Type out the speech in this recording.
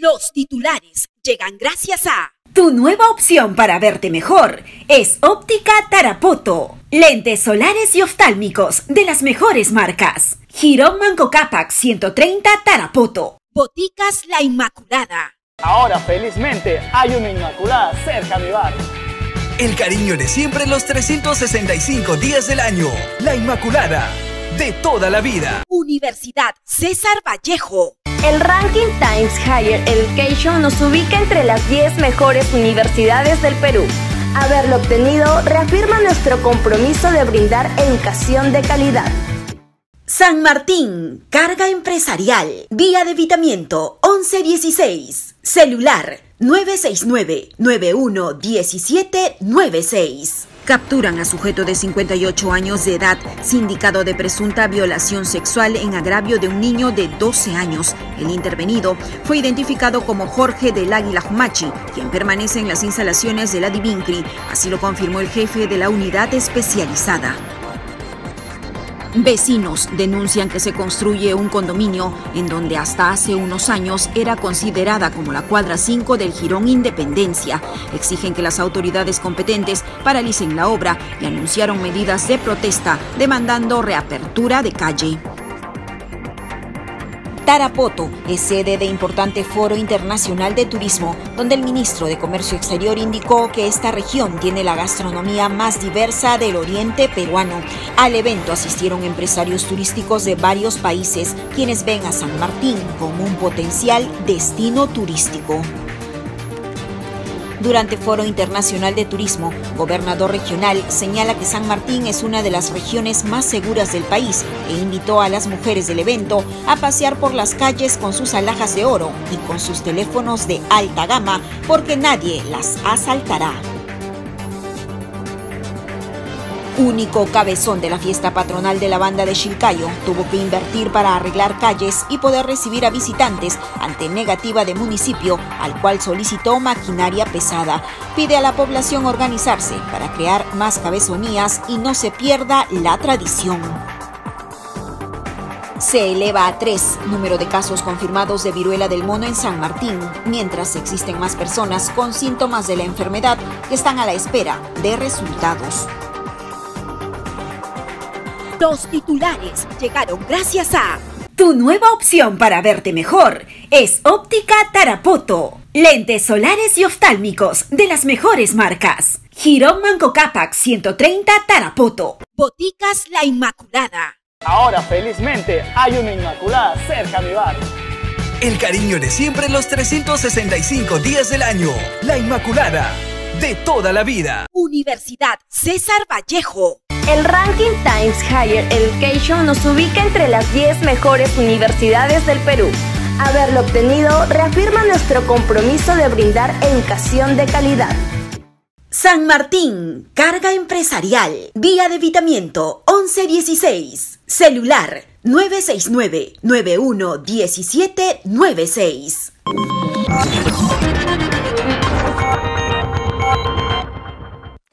Los titulares llegan gracias a... Tu nueva opción para verte mejor es Óptica Tarapoto. Lentes solares y oftálmicos de las mejores marcas. Girón Manco Capac 130 Tarapoto. Boticas La Inmaculada. Ahora felizmente hay una Inmaculada cerca a mi barrio. El cariño de siempre los 365 días del año. La Inmaculada. De toda la vida. Universidad César Vallejo. El ranking Times Higher Education nos ubica entre las 10 mejores universidades del Perú. Haberlo obtenido reafirma nuestro compromiso de brindar educación de calidad. San Martín, carga empresarial, vía de vitamiento 1116, celular 969-911796. Capturan a sujeto de 58 años de edad, sindicado de presunta violación sexual en agravio de un niño de 12 años. El intervenido fue identificado como Jorge del Águila Jumachi, quien permanece en las instalaciones de la Divincri. Así lo confirmó el jefe de la unidad especializada. Vecinos denuncian que se construye un condominio en donde hasta hace unos años era considerada como la cuadra 5 del Girón Independencia. Exigen que las autoridades competentes paralicen la obra y anunciaron medidas de protesta demandando reapertura de calle. Tarapoto es sede de importante foro internacional de turismo, donde el ministro de Comercio Exterior indicó que esta región tiene la gastronomía más diversa del oriente peruano. Al evento asistieron empresarios turísticos de varios países, quienes ven a San Martín como un potencial destino turístico. Durante Foro Internacional de Turismo, gobernador regional señala que San Martín es una de las regiones más seguras del país e invitó a las mujeres del evento a pasear por las calles con sus alhajas de oro y con sus teléfonos de alta gama porque nadie las asaltará. Único cabezón de la fiesta patronal de la banda de Chilcayo, tuvo que invertir para arreglar calles y poder recibir a visitantes ante negativa de municipio, al cual solicitó maquinaria pesada. Pide a la población organizarse para crear más cabezonías y no se pierda la tradición se eleva a tres número de casos confirmados de viruela del mono en San Martín, mientras existen más personas con síntomas de la enfermedad que están a la espera de resultados. Los titulares llegaron gracias a... Tu nueva opción para verte mejor es Óptica Tarapoto. Lentes solares y oftálmicos de las mejores marcas. Girón Manco Capac 130 Tarapoto. Boticas La Inmaculada. Ahora felizmente hay una Inmaculada cerca a mi barrio. El cariño de siempre los 365 días del año. La Inmaculada. De toda la vida. Universidad César Vallejo. El ranking Times Higher Education nos ubica entre las 10 mejores universidades del Perú. Haberlo obtenido reafirma nuestro compromiso de brindar educación de calidad. San Martín, carga empresarial, vía de vitamiento 1116, celular 969-911796.